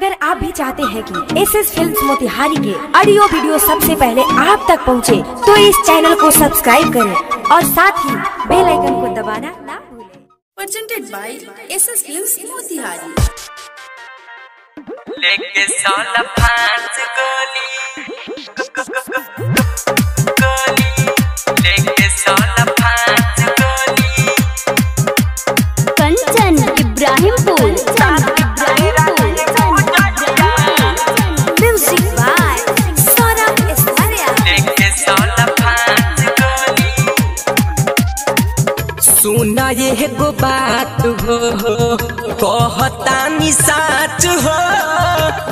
अगर आप भी चाहते हैं कि एस एस फ़िल्म मोतिहारी के ऑडियो वीडियो सबसे पहले आप तक पहुँचे, तो इस चैनल को सब्सक्राइब करें और साथ ही बेल आइकन को दबाना ना भूलें। presented by SS Films Motihari. लेके सोलह फांस गोली गोली लेके सुना ये गो बात हो। कहता कहतानी साच हो।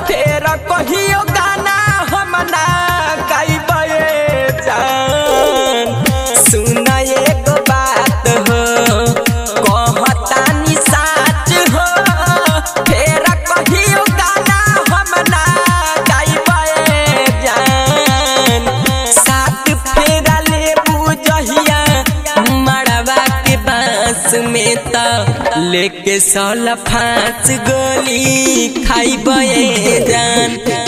तेरा कहियो लेके सौला फांस गोली खाई बे जान।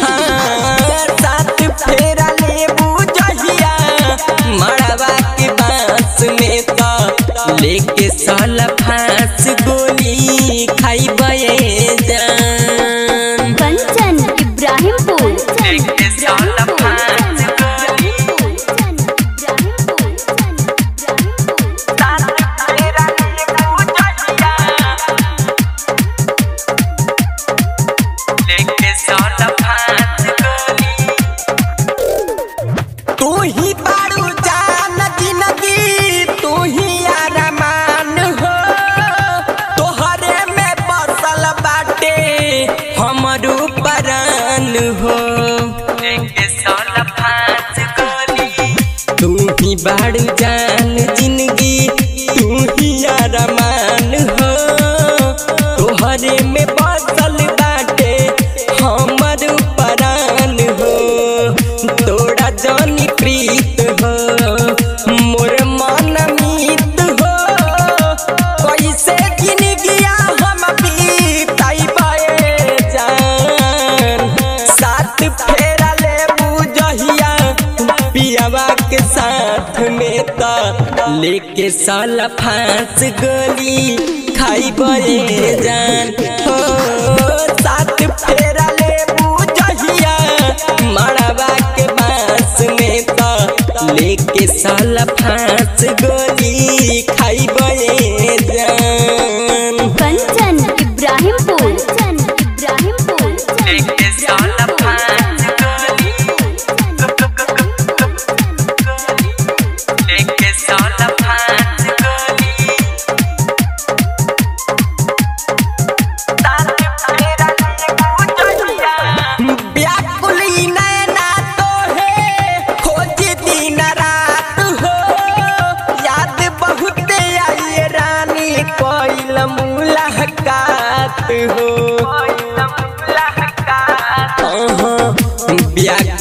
ही जान ज़िंदगी, तू ही अरमान हो। तोहरे में बसल बाटे, हमर परान हो। तोरा जानी प्रीत हो, मोर मन मीत हो। कैसे जिंदगिया हम बीताइबे जान। साथ लेके साला फांस गोली खाई बये जान। हो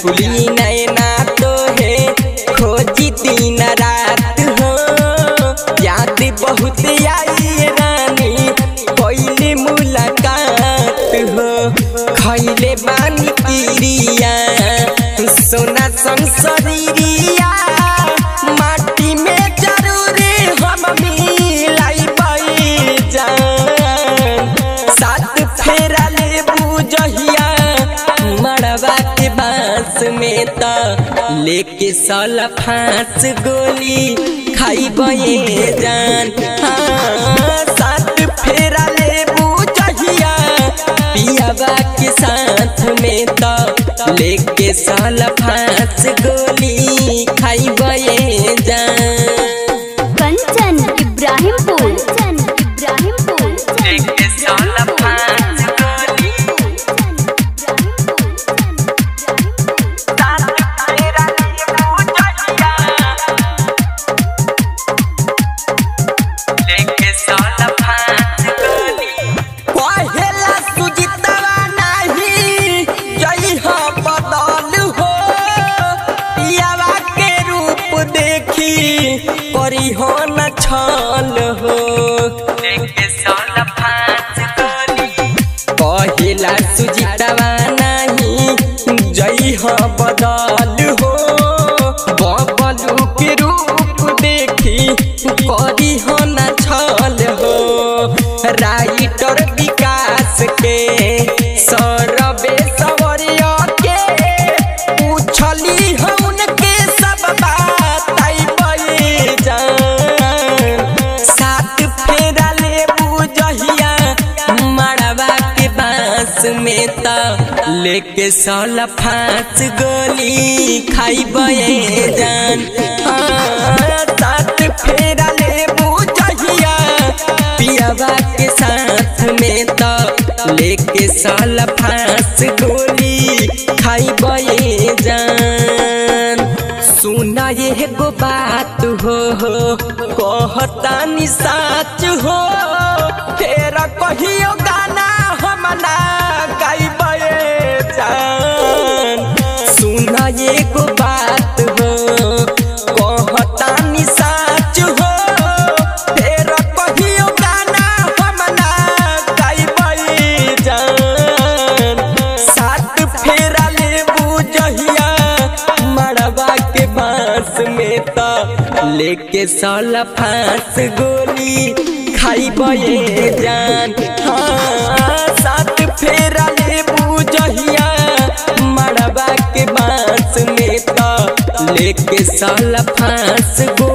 व्याकुली नैना तो है। खोजी दिन रात हो। याद बहुत आई रानी। कोइल मुलाकात हो। खैले बानी पिरिया। सोना संसरिया लेके साला फांस गोली खाई बे जान। हाँ, साथ फेरा ले चाहिया पियाबा के साथ में तो लेके साला फांस गोली खाई बये हो न छाल हो। में त लेके साला फांस गोली खाई बये जान। हाँ, फेरा ले के साथ में त लेके साला फांस गोली खाई बये जान। सुना ये गो बात हो हो। कहतानी साच हो। फेर कहियो बाँस में तो लेके साला फांस गोली, खाई बये जान। हाँ सात फेरा ले बुझहिया मड़वा के बाँस में तो लेके साला फांस गोली